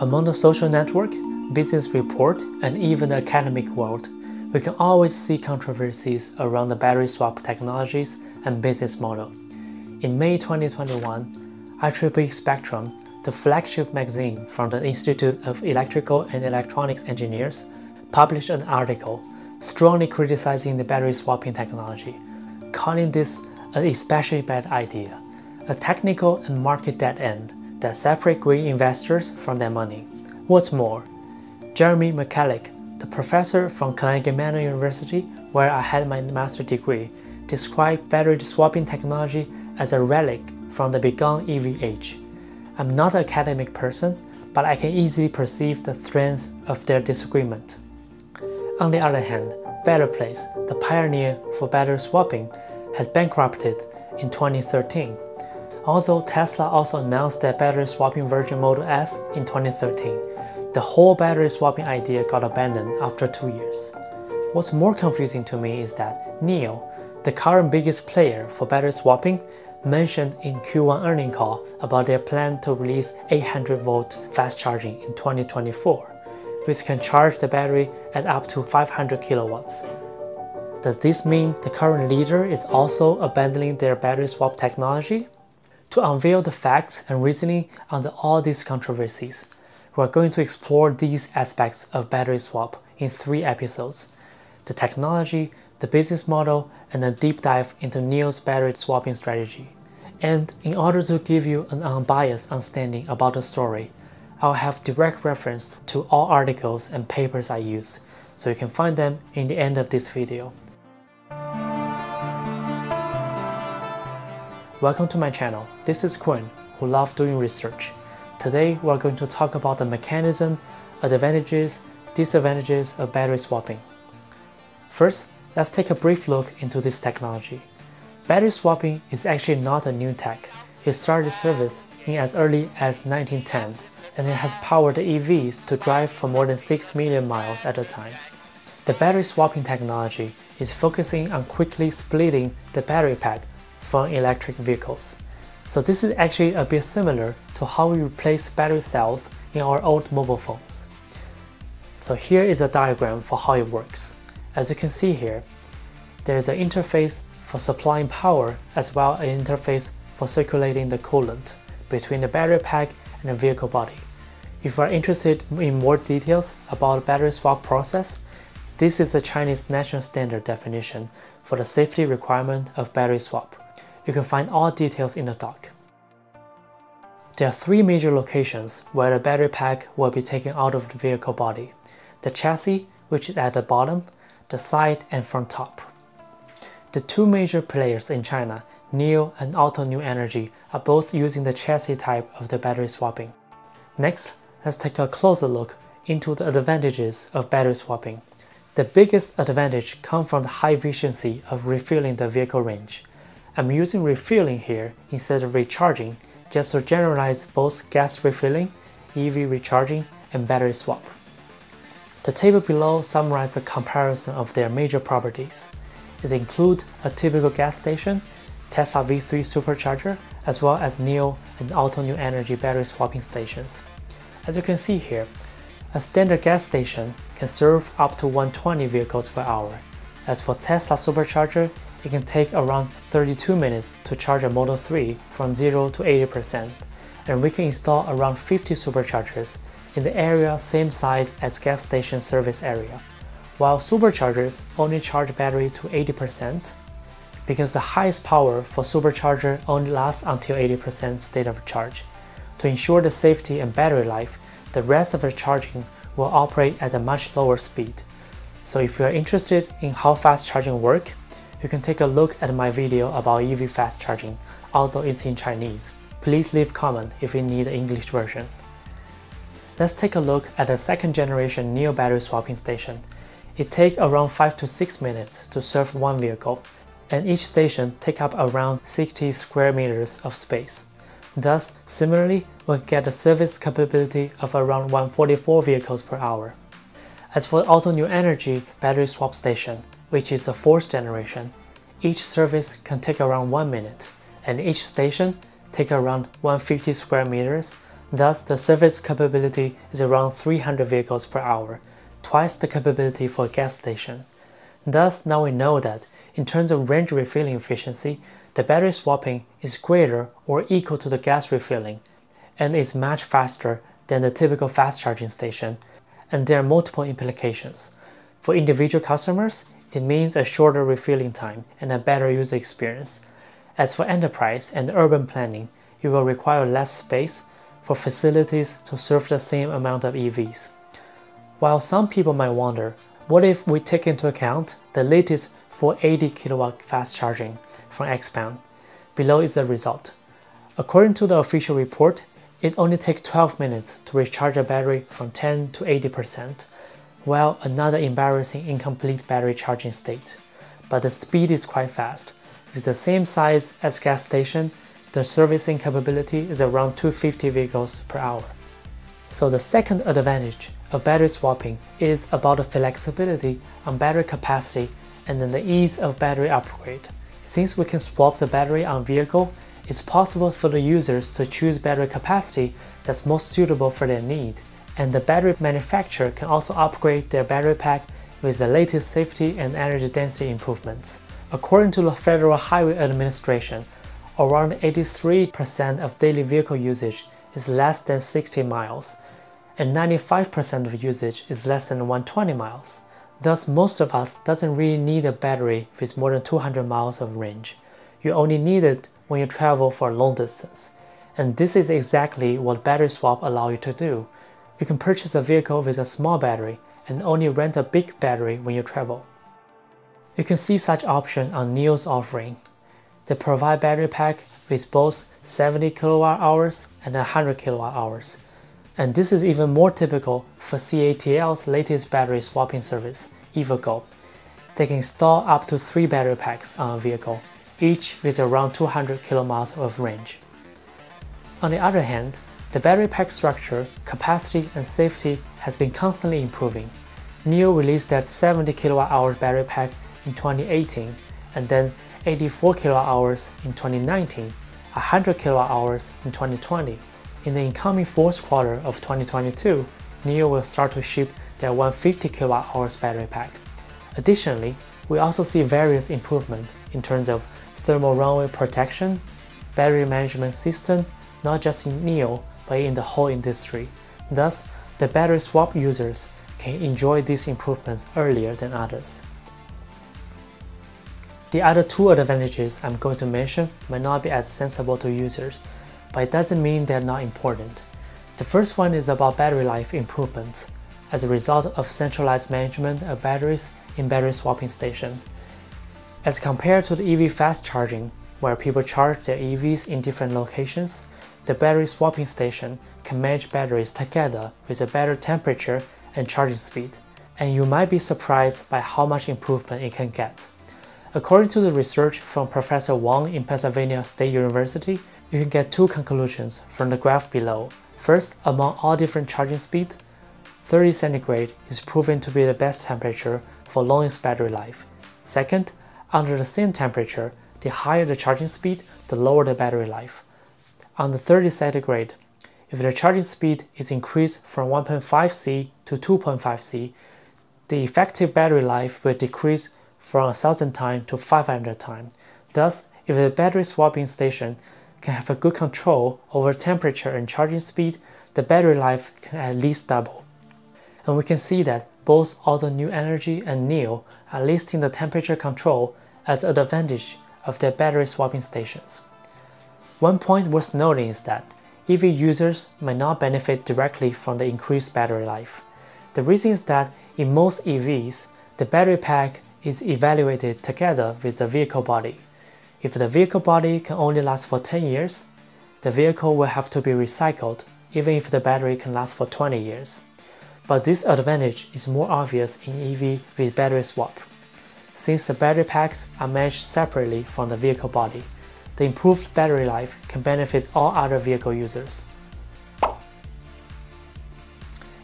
Among the social network, business report, and even the academic world, we can always see controversies around the battery swap technologies and business model. In May 2021, IEEE Spectrum, the flagship magazine from the Institute of Electrical and Electronics Engineers, published an article strongly criticizing the battery swapping technology, calling this an especially bad idea, a technical and market dead end that separate green investors from their money. What's more, Jeremy Michalek, the professor from Carnegie Mellon University, where I had my master's degree, described battery swapping technology as a relic from the bygone EV age. I'm not an academic person, but I can easily perceive the strengths of their disagreement. On the other hand, Better Place, the pioneer for battery swapping, had bankrupted in 2013. Although Tesla also announced their battery swapping version Model S in 2013, the whole battery swapping idea got abandoned after two years. What's more confusing to me is that NIO, the current biggest player for battery swapping, mentioned in Q1 earning call about their plan to release 800 volt fast charging in 2024, which can charge the battery at up to 500 kilowatts. Does this mean the current leader is also abandoning their battery swap technology? To unveil the facts and reasoning under all these controversies, we are going to explore these aspects of battery swap in three episodes the technology, the business model, and a deep dive into NIO's battery swapping strategy. And in order to give you an unbiased understanding about the story, I'll have direct reference to all articles and papers I used, so you can find them in the end of this video. Welcome to my channel. This is Quinn, who loves doing research. Today, we're going to talk about the mechanism, advantages, disadvantages of battery swapping. First, let's take a brief look into this technology. Battery swapping is actually not a new tech. It started service in as early as 1910, and it has powered the EVs to drive for more than 6 million miles at a time. The battery swapping technology is focusing on quickly splitting the battery pack from electric vehicles. So this is actually a bit similar to how we replace battery cells in our old mobile phones. So here is a diagram for how it works. As you can see here, there is an interface for supplying power as well as an interface for circulating the coolant between the battery pack and the vehicle body. If you are interested in more details about the battery swap process, this is the Chinese national standard definition for the safety requirement of battery swap. You can find all details in the doc. There are three major locations where the battery pack will be taken out of the vehicle body. The chassis, which is at the bottom, the side and front top. The two major players in China, NIO and Aulton New Energy, are both using the chassis type of the battery swapping. Next, let's take a closer look into the advantages of battery swapping. The biggest advantage comes from the high efficiency of refilling the vehicle range. I'm using refilling here instead of recharging just to generalize both gas refilling, EV recharging, and battery swap. The table below summarizes a comparison of their major properties. It includes a typical gas station, Tesla V3 supercharger, as well as NIO and Aulton New Energy battery swapping stations. As you can see here, a standard gas station can serve up to 120 vehicles per hour. As for Tesla supercharger, it can take around 32 minutes to charge a Model 3 from 0 to 80%, and we can install around 50 superchargers in the area same size as gas station service area, while superchargers only charge battery to 80% because the highest power for supercharger only lasts until 80% state of charge. To ensure the safety and battery life, the rest of the charging will operate at a much lower speed. So if you are interested in how fast charging work, you can take a look at my video about EV fast charging, although it's in Chinese. Please leave comment if you need the English version. Let's take a look at the second generation NIO battery swapping station. It takes around 5 to 6 minutes to serve one vehicle, and each station take up around 60 square meters of space. Thus, similarly, we get a service capability of around 144 vehicles per hour. As for Aulton New Energy battery swap station, which is the fourth generation, each service can take around 1 minute, and each station take around 150 square meters, Thus, the service capability is around 300 vehicles per hour, twice the capability for a gas station. Thus, now we know that, in terms of range refilling efficiency, the battery swapping is greater or equal to the gas refilling, and is much faster than the typical fast charging station, and there are multiple implications. For individual customers, it means a shorter refilling time and a better user experience. As for enterprise and urban planning, you will require less space for facilities to serve the same amount of EVs. While some people might wonder, what if we take into account the latest 480 kilowatt fast charging from Xpeng? Below is the result. According to the official report, it only takes 12 minutes to recharge a battery from 10 to 80%, while another embarrassing incomplete battery charging state. But the speed is quite fast. With the same size as gas station, the servicing capability is around 250 vehicles per hour. So the second advantage of battery swapping is about the flexibility on battery capacity and then the ease of battery upgrade. Since we can swap the battery on vehicle, it's possible for the users to choose battery capacity that's most suitable for their need. And the battery manufacturer can also upgrade their battery pack with the latest safety and energy density improvements. According to the Federal Highway Administration, around 83% of daily vehicle usage is less than 60 miles, and 95% of usage is less than 120 miles. Thus, most of us doesn't really need a battery with more than 200 miles of range. You only need it when you travel for a long distance. And this is exactly what battery swap allow you to do. You can purchase a vehicle with a small battery and only rent a big battery when you travel. You can see such option on NIO's offering. They provide battery pack with both 70 kilowatt hours and 100 kilowatt hours. And this is even more typical for CATL's latest battery swapping service, EvoGo. They can install up to 3 battery packs on a vehicle, each with around 200 kilomiles of range. On the other hand, the battery pack structure, capacity, and safety has been constantly improving. NIO released their 70 kWh battery pack in 2018 and then 84 kWh in 2019, 100 kWh in 2020. In the incoming fourth quarter of 2022, NIO will start to ship their 150 kWh battery pack. Additionally, we also see various improvements in terms of thermal runaway protection, battery management system, not just in NIO, but in the whole industry. Thus, the battery swap users can enjoy these improvements earlier than others. The other two advantages I'm going to mention might not be as sensible to users, but it doesn't mean they're not important. The first one is about battery life improvements as a result of centralized management of batteries in battery swapping station. As compared to the EV fast charging, where people charge their EVs in different locations, the battery swapping station can manage batteries together with a better temperature and charging speed, and you might be surprised by how much improvement it can get. According to the research from Professor Wang in Pennsylvania State University, you can get two conclusions from the graph below. First, among all different charging speeds, 30 centigrade is proven to be the best temperature for longest battery life. Second, under the same temperature, the higher the charging speed, the lower the battery life. On the 30 centigrade, if the charging speed is increased from 1.5 C to 2.5 C, the effective battery life will decrease from 1000 times to 500 times. Thus, if the battery swapping station can have a good control over temperature and charging speed, the battery life can at least double. And we can see that both Aulton New Energy and NIO are listing the temperature control as an advantage of their battery swapping stations. One point worth noting is that EV users might not benefit directly from the increased battery life. The reason is that in most EVs, the battery pack is evaluated together with the vehicle body. If the vehicle body can only last for 10 years, the vehicle will have to be recycled even if the battery can last for 20 years. But this advantage is more obvious in EV with battery swap. Since the battery packs are managed separately from the vehicle body, the improved battery life can benefit all other vehicle users.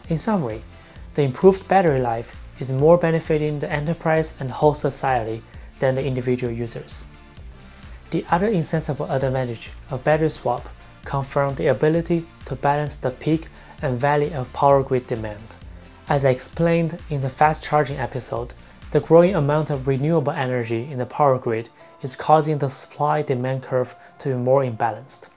In summary, the improved battery life is more benefiting the enterprise and whole society than the individual users. The other insensible advantage of battery swap from the ability to to balance the peak and valley of power grid demand. As I explained in the fast charging episode, the growing amount of renewable energy in the power grid is causing the supply-demand curve to be more imbalanced.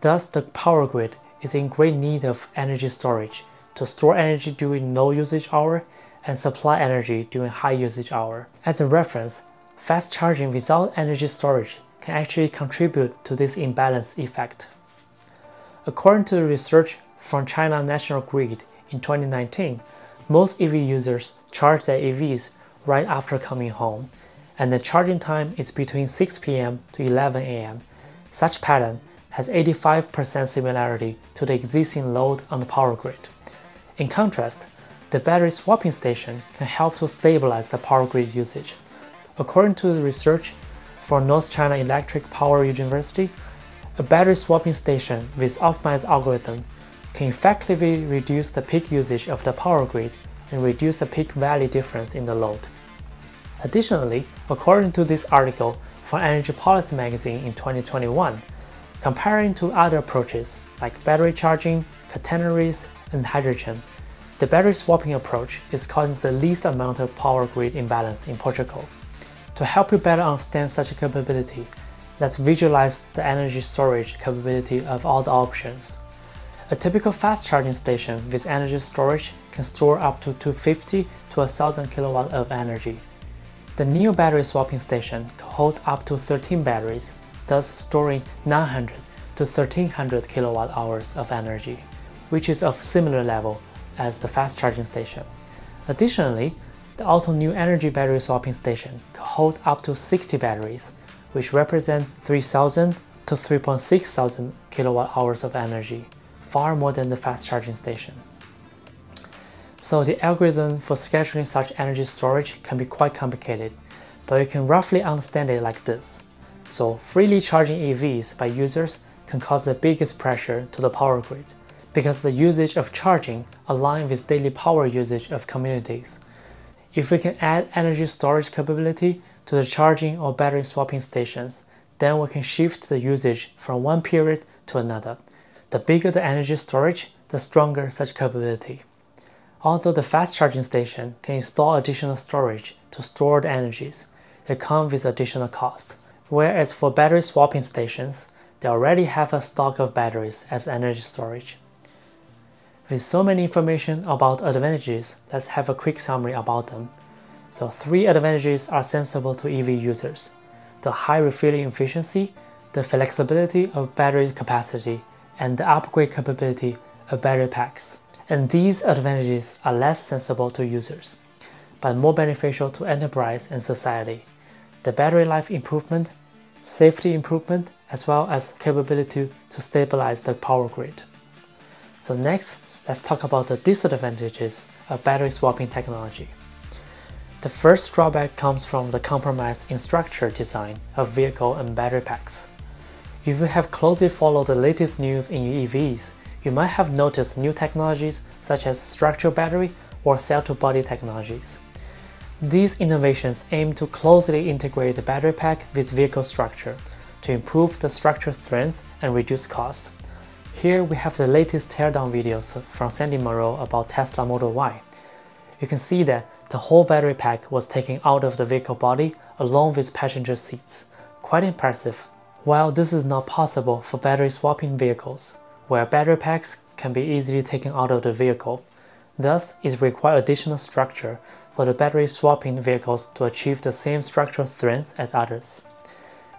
Thus, the power grid is in great need of energy storage to store energy during low usage hour and supply energy during high usage hour. As a reference, fast charging without energy storage can actually contribute to this imbalance effect. According to research from China National Grid in 2019, most EV users charge their EVs right after coming home, and the charging time is between 6 p.m. to 11 a.m. Such pattern has 85% similarity to the existing load on the power grid. In contrast, the battery swapping station can help to stabilize the power grid usage. According to the research from North China Electric Power University, a battery swapping station with optimized algorithm can effectively reduce the peak usage of the power grid and reduce the peak valley difference in the load. Additionally, according to this article from Energy Policy magazine in 2021, comparing to other approaches like battery charging, catenaries, and hydrogen, the battery swapping approach is causing the least amount of power grid imbalance in Portugal. To help you better understand such a capability, let's visualize the energy storage capability of all the options. A typical fast charging station with energy storage can store up to 250 to 1000 kW of energy. The NIO battery swapping station can hold up to 13 batteries, thus storing 900 to 1300 kWh hours of energy, which is of similar level as the fast charging station. Additionally, the Aulton New Energy battery swapping station can hold up to 60 batteries, which represent 3000 to 3600 kilowatt hours of energy, far more than the fast charging station. So the algorithm for scheduling such energy storage can be quite complicated, but you can roughly understand it like this. So freely charging EVs by users can cause the biggest pressure to the power grid because the usage of charging aligns with daily power usage of communities. If we can add energy storage capability to the charging or battery swapping stations, then we can shift the usage from one period to another. The bigger the energy storage, the stronger such capability. Although the fast charging station can install additional storage to store the energies, it comes with additional cost. Whereas for battery swapping stations, they already have a stock of batteries as energy storage. With so many information about advantages, let's have a quick summary about them. So three advantages are sensible to EV users. The high refueling efficiency, the flexibility of battery capacity, and the upgrade capability of battery packs and these advantages are less sensible to users, but more beneficial to enterprise and society. The battery life improvement, safety improvement, as well as capability to stabilize the power grid. So next, let's talk about the disadvantages of battery swapping technology. The first drawback comes from the compromise in structure design of vehicle and battery packs. If you have closely followed the latest news in EVs, you might have noticed new technologies such as structural battery or cell-to-body technologies. These innovations aim to closely integrate the battery pack with vehicle structure to improve the structure strength and reduce cost. Here we have the latest teardown videos from Sandy Munro about Tesla Model Y. You can see that the whole battery pack was taken out of the vehicle body along with passenger seats. Quite impressive. While this is not possible for battery swapping vehicles, where battery packs can be easily taken out of the vehicle. Thus, it requires additional structure for the battery swapping vehicles to achieve the same structural strength as others.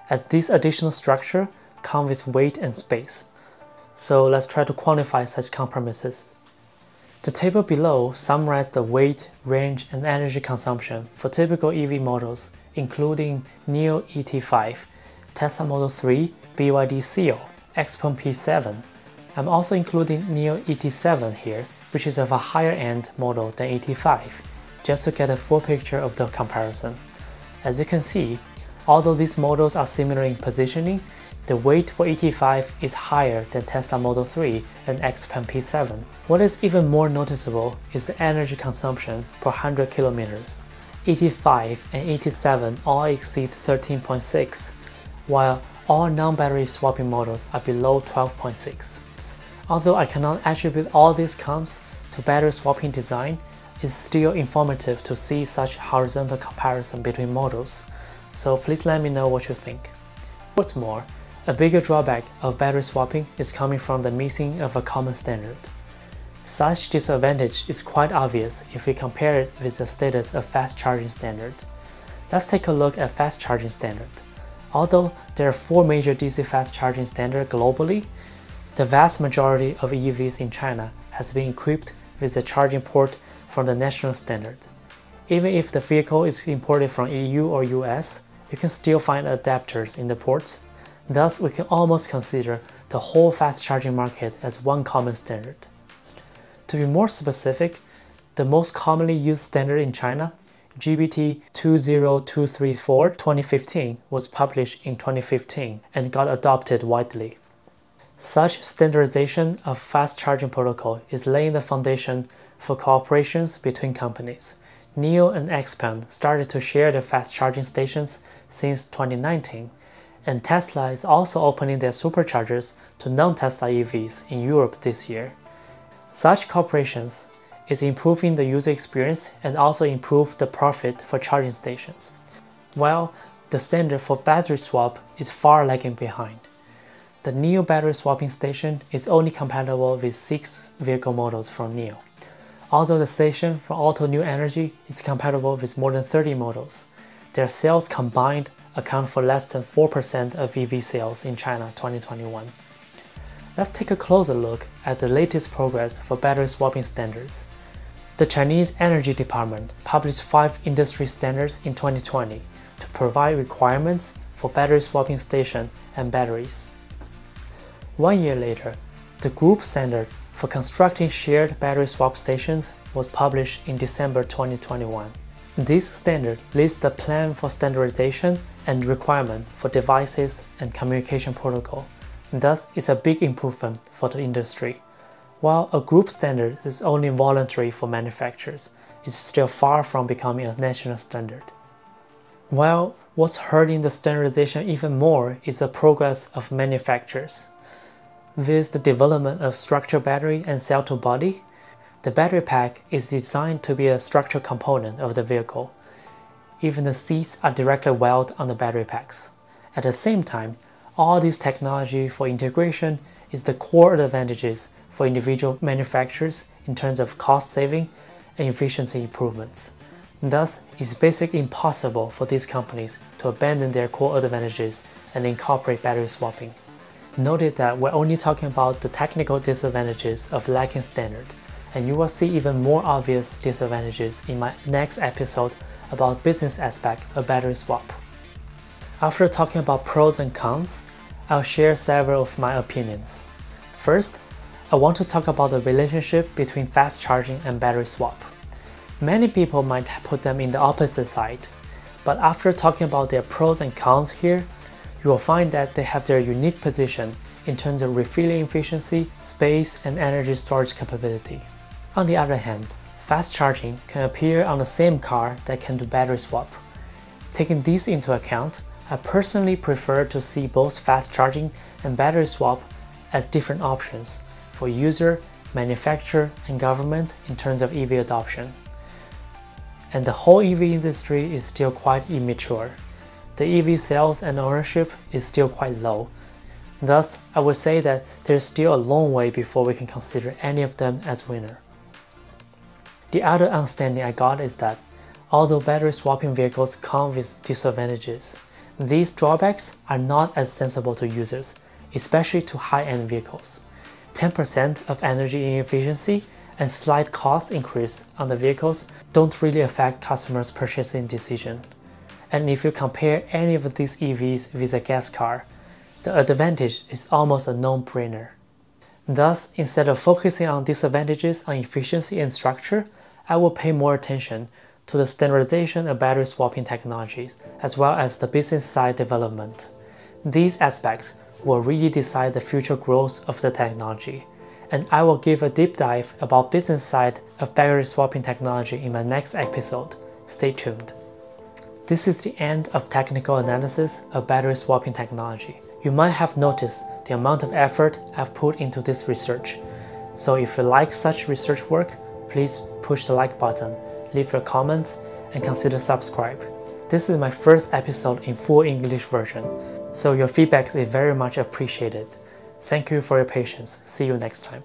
As this additional structure comes with weight and space. So let's try to quantify such compromises. The table below summarizes the weight, range, and energy consumption for typical EV models, including NIO ET5, Tesla Model 3, BYD Seal, Xpeng P7, I'm also including NIO ET7 here, which is of a higher end model than ET5, just to get a full picture of the comparison. As you can see, although these models are similar in positioning, the weight for ET5 is higher than Tesla Model 3 and Xpeng P7. What is even more noticeable is the energy consumption per 100 kilometers. ET5 and ET7 all exceed 13.6, while all non-battery swapping models are below 12.6. Although I cannot attribute all these comes to battery swapping design, it's still informative to see such horizontal comparison between models, so please let me know what you think. What's more, a bigger drawback of battery swapping is coming from the missing of a common standard. Such disadvantage is quite obvious if we compare it with the status of fast charging standard. Let's take a look at fast charging standard. Although there are four major DC fast charging standards globally, the vast majority of EVs in China has been equipped with a charging port from the national standard. Even if the vehicle is imported from EU or US, you can still find adapters in the ports. Thus, we can almost consider the whole fast charging market as one common standard. To be more specific, the most commonly used standard in China, GBT 20234 2015, was published in 2015 and got adopted widely. Such standardization of fast charging protocol is laying the foundation for cooperations between companies. NIO and XPeng started to share their fast charging stations since 2019, and Tesla is also opening their superchargers to non-Tesla EVs in Europe this year. Such cooperations is improving the user experience and also improve the profit for charging stations, while the standard for battery swap is far lagging behind. The NIO battery swapping station is only compatible with 6 vehicle models from NIO, although the station for Aulton New Energy is compatible with more than 30 models. Their sales combined account for less than 4% of EV sales in China 2021. Let's take a closer look at the latest progress for battery swapping standards. The Chinese Energy Department published five industry standards in 2020 to provide requirements for battery swapping station and batteries. One year later, the group standard for constructing shared battery swap stations was published in December 2021. This standard lists the plan for standardization and requirement for devices and communication protocol. Thus, it's a big improvement for the industry. While a group standard is only voluntary for manufacturers, it's still far from becoming a national standard. While what's hurting the standardization even more is the progress of manufacturers. With the development of structure battery and cell-to-body, the battery pack is designed to be a structural component of the vehicle. Even the seats are directly welded on the battery packs. At the same time, all this technology for integration is the core advantages for individual manufacturers in terms of cost saving and efficiency improvements. Thus, it's basically impossible for these companies to abandon their core advantages and incorporate battery swapping. Note that we're only talking about the technical disadvantages of lacking standard, and you will see even more obvious disadvantages in my next episode about business aspect of battery swap. After talking about pros and cons, I'll share several of my opinions. First, I want to talk about the relationship between fast charging and battery swap. Many people might put them in the opposite side, but after talking about their pros and cons here, you will find that they have their unique position in terms of refilling efficiency, space, and energy storage capability. On the other hand, fast charging can appear on the same car that can do battery swap. Taking these into account, I personally prefer to see both fast charging and battery swap as different options for user, manufacturer, and government in terms of EV adoption. And the whole EV industry is still quite immature the EV sales and ownership is still quite low. Thus, I would say that there's still a long way before we can consider any of them as winner. The other understanding I got is that although battery swapping vehicles come with disadvantages, these drawbacks are not as sensible to users, especially to high-end vehicles. 10% of energy inefficiency and slight cost increase on the vehicles don't really affect customers' purchasing decision. And if you compare any of these EVs with a gas car, the advantage is almost a no-brainer. Thus, instead of focusing on disadvantages on efficiency and structure, I will pay more attention to the standardization of battery swapping technologies as well as the business side development. These aspects will really decide the future growth of the technology, and I will give a deep dive about business side of battery swapping technology in my next episode. Stay tuned. This is the end of technical analysis of battery swapping technology. You might have noticed the amount of effort I've put into this research. So if you like such research work, please push the like button, leave your comments, and consider subscribe. This is my first episode in full English version, so your feedback is very much appreciated. Thank you for your patience. See you next time.